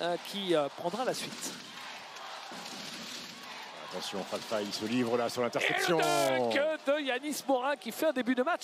Euh, qui euh, prendra la suite. Attention, Falfa, il se livre là sur l'interception. le dunk de Yanis Morin qui fait un début de match